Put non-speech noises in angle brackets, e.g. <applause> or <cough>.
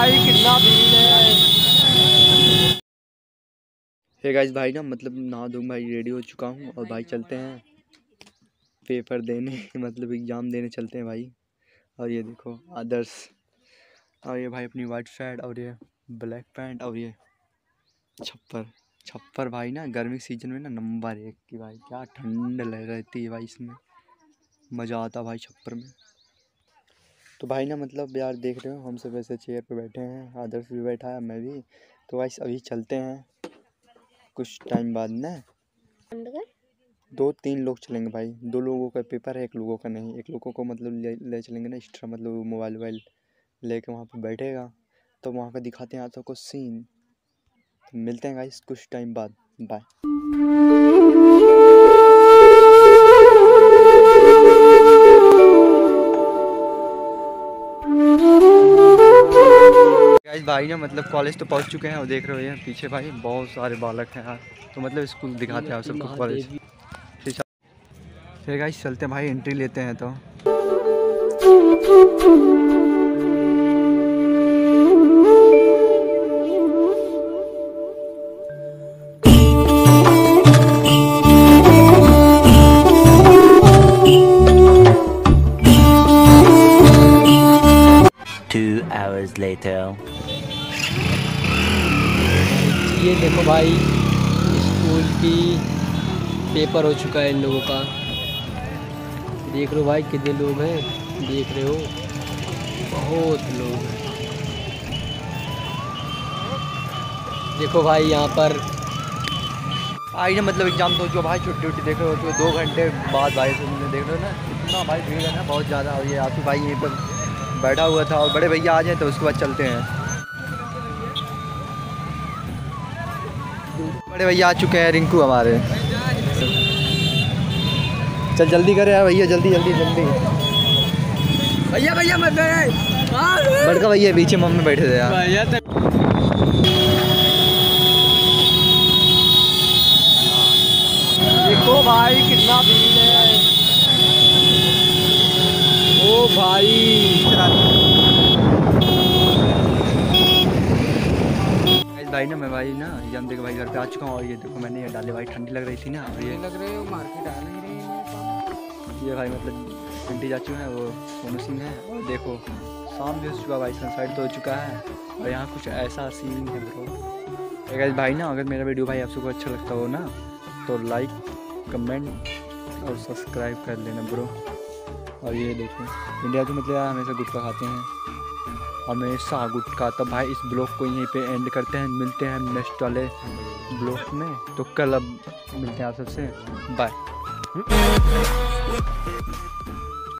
भाई, कितना भीड़ है गाइस भाई ना मतलब नहा धो भाई रेडी हो चुका हूँ और भाई चलते हैं। पेपर देने <laughs> मतलब एग्ज़ाम देने चलते हैं भाई। और ये देखो आदर्श और ये भाई अपनी वाइट शर्ट और ये ब्लैक पैंट और ये छप्पर। छप्पर भाई ना, गर्मी सीज़न में ना नंबर एक की भाई, क्या ठंड लग रहती है भाई इसमें। मज़ा आता भाई छप्पर में। तो भाई ना मतलब यार देख रहे हो हम सब ऐसे चेयर पे बैठे हैं आदर्श भी बैठा है मैं भी। तो भाई अभी चलते हैं कुछ टाइम बाद ना। दो तीन लोग चलेंगे भाई दो लोगों का पेपर है एक लोगों का नहीं एक लोगों को मतलब ले, ले चलेंगे ना एक्स्ट्रा मतलब मोबाइल वोबाइल ले कर वहाँ पे बैठेगा। तो वहाँ का दिखाते हैं आप सबको सीन तो मिलते हैं गाइस कुछ टाइम बाद बाय गाइस भाई ना मतलब कॉलेज तो पहुँच चुके हैं और देख रहे हो ये पीछे भाई बहुत सारे बालक हैं यार। तो मतलब स्कूल दिखाते हैं सबको कॉलेज फिर गाइस चलते हैं भाई एंट्री लेते हैं तो। Two hours later. ये देखो भाई, स्कूल की पेपर हो चुका है इन लोगों का। देख लो भाई कितने लोग हैं? देख रहे हो, बहुत लोग हैं। देखो भाई, यहाँ पर आई ना मतलब एग्ज़ाम तो जो भाई छुट्टी उट्टी देख रहे हो तो दो घंटे बाद भाई तुमने देख रहे हो ना, इतना भाई भीड़ है ना, बहुत ज़्यादा और ये आँसू भाई यहीं पर बैठा हुआ था और बड़े भैया आ जाए तो उसके बाद चलते हैं। बड़े भैया आ चुके हैं रिंकू हमारे। चल जल्दी करे यार भैया जल्दी जल्दी जल्दी। भैया भैया मत बड़का भैया पीछे मम्मी बैठे थे यार। देखो भाई कितना भीड़ है। भाई। भाई ना मैं भाई ना एग्ज़ाम देकर भाई घर पे आ चुका हूँ और ये देखो मैंने ये डाले भाई ठंडी लग रही थी ना और ये लग रहे हो मार्केट आ नहीं रही है। ये भाई मतलब आंटी जा चुके हैं वो सोनू सिंह है। और देखो शाम भी हो चुका भाई सनसेट तो हो चुका है। और यहाँ कुछ ऐसा सीन है ब्रो गाइस भाई ना अगर मेरा वीडियो भाई आप सबको अच्छा लगता हो ना तो लाइक कमेंट और सब्सक्राइब कर लेना ब्रो और ये देखें इंडिया के मतलब हमेशा गुटखा खाते हैं। हमेशा गुटखा तो भाई इस ब्लॉक को यहीं पे एंड करते हैं, मिलते हैं नेक्स्ट वाले ब्लॉग में। तो कल अब मिलते हैं आप सबसे। बाय